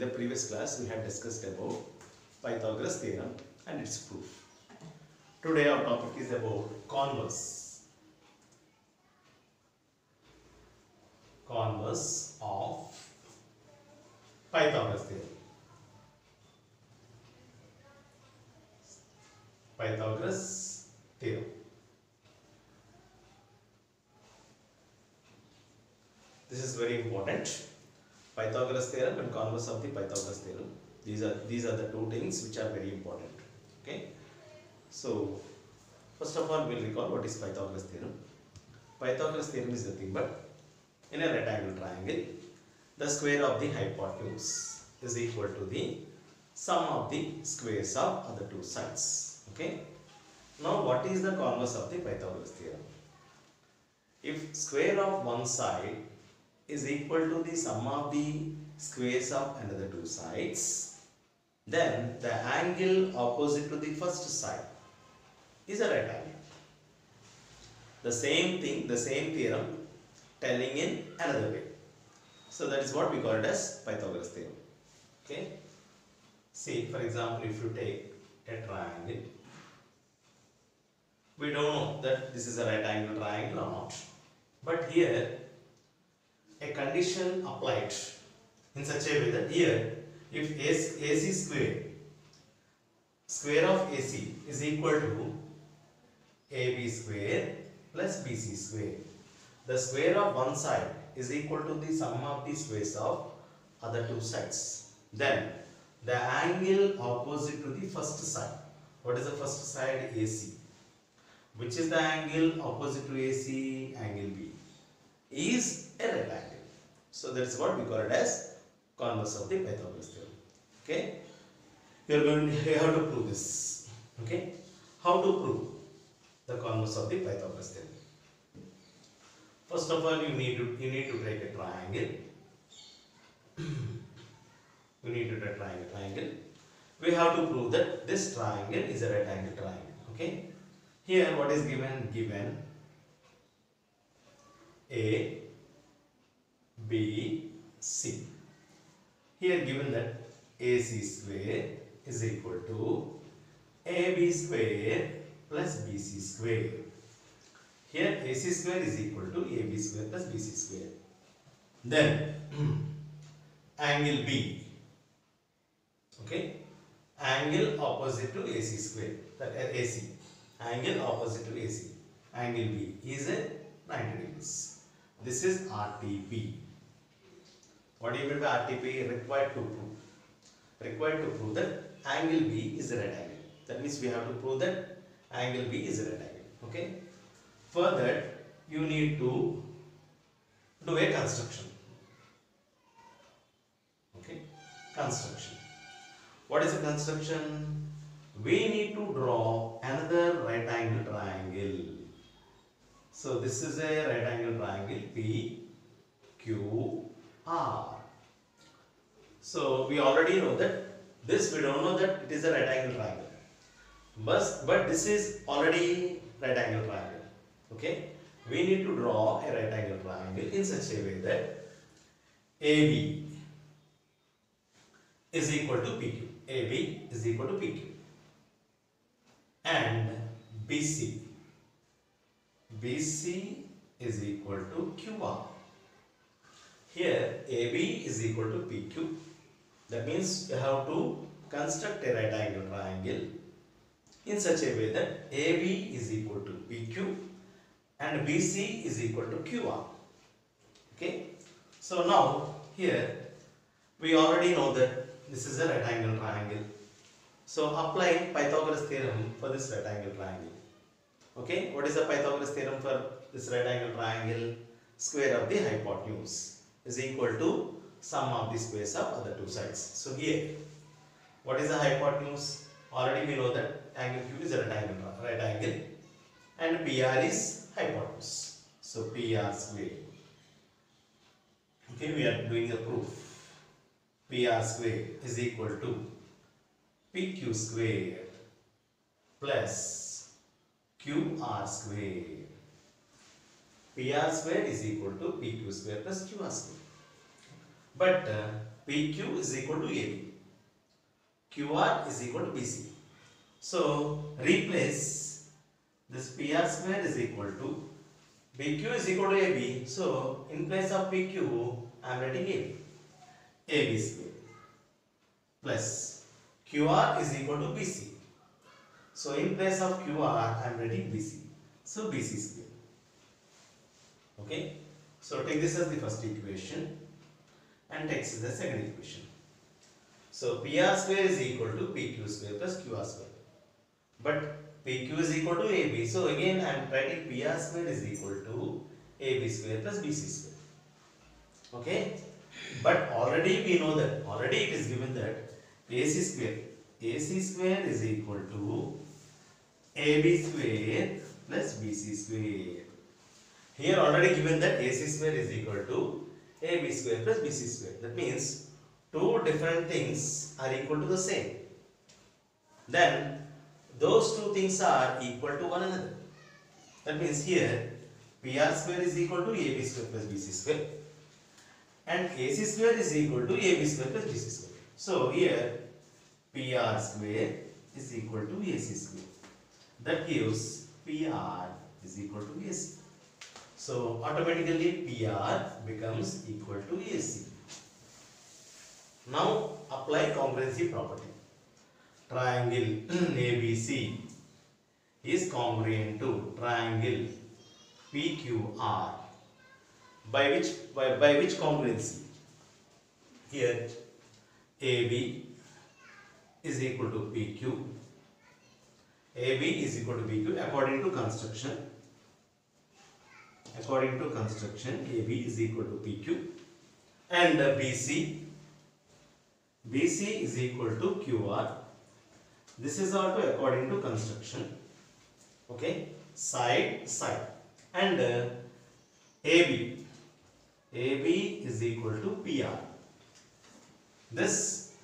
the previous class we had discussed about Pythagoras theorem and its proof. Today our topic is about converse. Converse of Pythagoras theorem. Pythagoras Pythagoras theorem and converse of the Pythagoras theorem. These are these are the two things which are very important. Okay. So first of all, we'll recall what is Pythagoras theorem. Pythagoras theorem is nothing but in a right angle triangle, the square of the hypotenuse is equal to the sum of the squares of other two sides. Okay. Now, what is the converse of the Pythagoras theorem? If square of one side is equal to the sum of the squares of another two sides, then the angle opposite to the first side is a right angle. The same thing, the same theorem telling in another way. So that is what we call it as Pythagoras theorem. Okay. See, for example, if you take a triangle, we don't know that this is a right angle triangle or not. But here, a condition applied in such a way that here, if AC square, square of AC is equal to AB square plus BC square. The square of one side is equal to the sum of the squares of other two sides. Then the angle opposite to the first side. What is the first side? AC. Which is the angle opposite to AC? Angle B. Is a right angle. So that is what we call it as converse of the Pythagoras theorem. Okay. You are going to have to prove this. Okay. How to prove the converse of the Pythagoras theorem? First of all, you need to you need to take a triangle. you need to take a triangle. Triangle. We have to prove that this triangle is a right angle triangle. Okay. Here, what is given? Given A, B, C. Here, given that AC square is equal to AB square plus BC square. Here AC square is equal to AB square plus BC square. Then angle B. Okay. Angle opposite to AC square. That AC. Angle opposite to AC. Angle B is a 90 degrees. This is RTP. What do you mean by RTP? Required to prove. Required to prove that angle B is a right angle. That means we have to prove that angle B is a right angle. Okay. For that, you need to do a construction. Okay, construction. What is a construction? We need to draw another right angle triangle. So this is a right angle triangle P, Q, R. So we already know that this we don't know that it is a right angle triangle. But, but this is already right angle triangle okay? We need to draw a right angle triangle in such a way that AB is equal to PQ AB is equal to PQ and BC BC is equal to QR here AB is equal to PQ that means you have to construct a right angle triangle in such a way that AB is equal to PQ and BC is equal to QR. Okay. So now here we already know that this is a right angle triangle. So apply Pythagoras theorem for this right angle triangle. Okay. What is the Pythagoras theorem for this right angle triangle? Square of the hypotenuse is equal to sum of the squares of the two sides. So here, what is the hypotenuse? Already we know that angle Q is a right angle, right angle and PR is hypotenuse. So PR square. Okay, we are doing a proof. PR square is equal to PQ square plus QR square. PR square is equal to PQ square plus QR square. But uh, PQ is equal to AB. QR is equal to BC. So replace this PR square is equal to PQ is equal to AB. So in place of PQ, I am writing AB. AB square plus QR is equal to BC. So in place of QR, I am writing BC. So BC square. Okay. So take this as the first equation and take this as the second equation. So PR square is equal to PQ square plus QR square. But PQ is equal to AB. So again I am writing PR square is equal to AB square plus BC square. Okay. But already we know that already it is given that AC square AC square is equal to AB square plus BC square. Here already given that AC square is equal to AB square plus BC square. That means two different things are equal to the same. Then those two things are equal to one another. That means here PR square is equal to AB square plus BC square and AC square is equal to AB square plus BC square. So here PR square is equal to AC square. That gives PR is equal to AC. So automatically PR becomes equal to AC. Now apply congruency property. Triangle ABC is congruent to triangle PQR. By which by, by which congruency? Here AB is equal to PQ. AB is equal to PQ according to construction. According to construction, AB is equal to PQ and BC BC is equal to QR. This is also according to construction. Okay, side side and uh, AB AB is equal to PR. This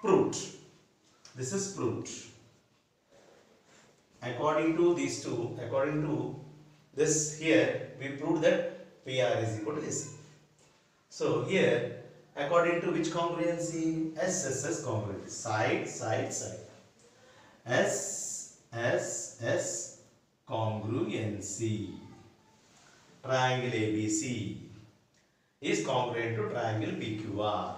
proved. This is proved. According to these two, according to this here, we proved that PR is equal to AC. So here, according to which congruency? SSS congruency. Side, side, side. S, S, S congruency. Triangle ABC is congruent to triangle PQR.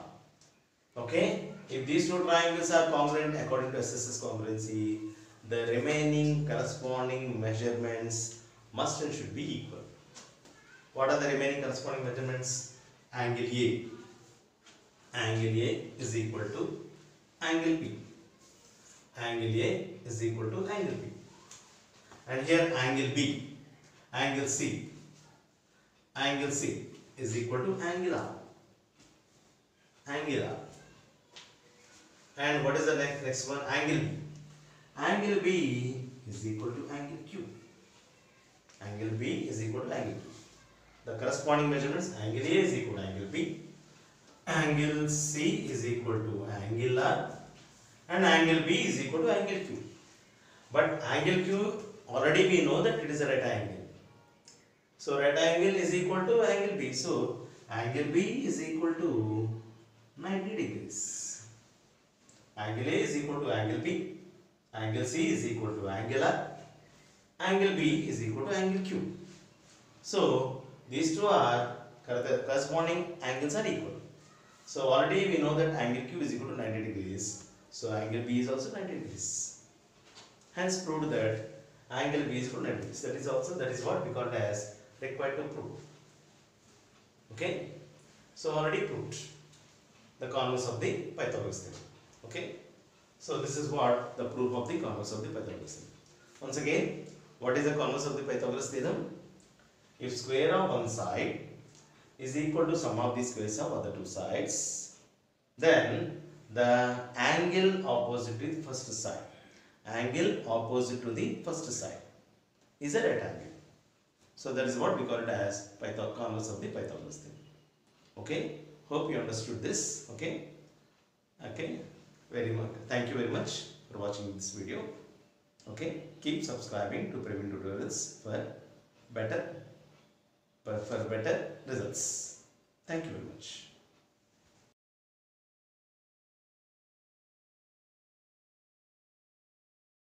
Okay? If these two triangles are congruent according to SSS congruency, the remaining corresponding measurements must and should be equal. What are the remaining corresponding measurements? Angle A. Angle A is equal to angle P. Angle A is equal to angle P. And here angle B, angle C. Angle C is equal to angle R. Angle R. And what is the next, next one? Angle B. Angle B is equal to angle Q. Angle B is equal to angle Q. The corresponding measurements angle A is equal to angle P, angle C is equal to angle R, and angle B is equal to angle Q. But angle Q already we know that it is a right angle. So right angle is equal to angle B. So angle B is equal to 90 degrees. Angle A is equal to angle P. Angle C is equal to angle R. Angle B is equal to angle Q. So these two are corresponding angles are equal. So already we know that angle Q is equal to 90 degrees. So angle B is also 90 degrees. Hence proved that angle B is equal to 90 degrees. That is also that is what we call as required to prove. Okay. So already proved the converse of the Pythagoras theorem. Okay. So this is what the proof of the converse of the Pythagoras theorem. Once again, what is the converse of the Pythagoras theorem? If square of one side is equal to sum of the squares of other two sides, then the angle opposite to the first side, angle opposite to the first side is a right angle. So that is what we call it as converse of the Pythagoras theorem. Okay. Hope you understood this. Okay. Okay. Very much. Thank you very much for watching this video. Okay. Keep subscribing to Praveen Tutorials for better for better results. Thank you very much.